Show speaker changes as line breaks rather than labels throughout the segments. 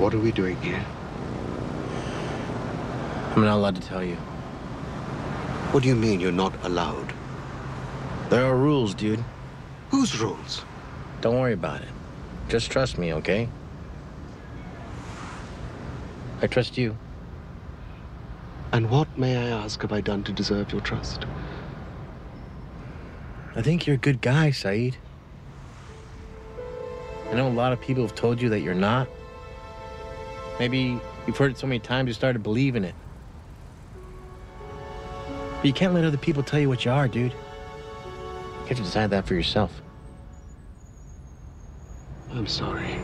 What are we doing here?
I'm not allowed to tell you.
What do you mean you're not allowed?
There are rules, dude.
Whose rules?
Don't worry about it. Just trust me, okay? I trust you.
And what, may I ask, have I done to deserve your trust?
I think you're a good guy, Sayid. I know a lot of people have told you that you're not. Maybe you've heard it so many times you started believing it. But you can't let other people tell you what you are, dude. You have to decide that for yourself.
I'm sorry.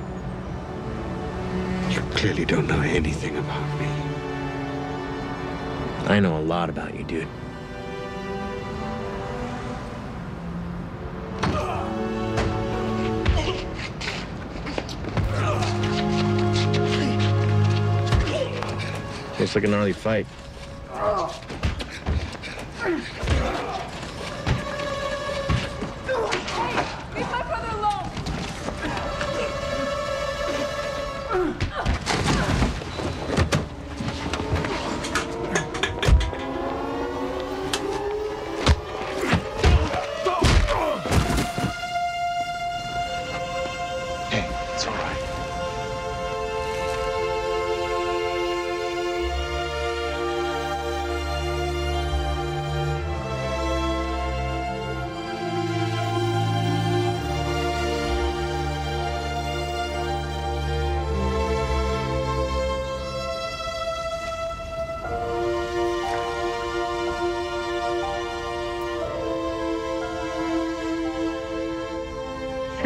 You clearly don't know anything about me.
I know a lot about you, dude. Looks like a gnarly fight.
Leave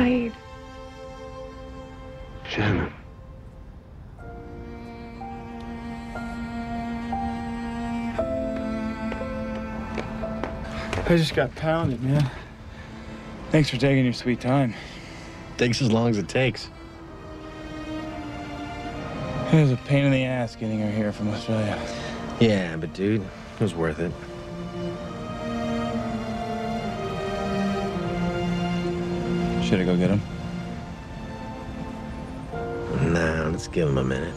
Sayid,
Shannon.
I just got pounded, man. Thanks for taking your sweet time.
Takes as long as it takes.
It was a pain in the ass getting her here from Australia.
Yeah, but dude, it was worth it.
Should I go get him?
Nah, let's give him a minute.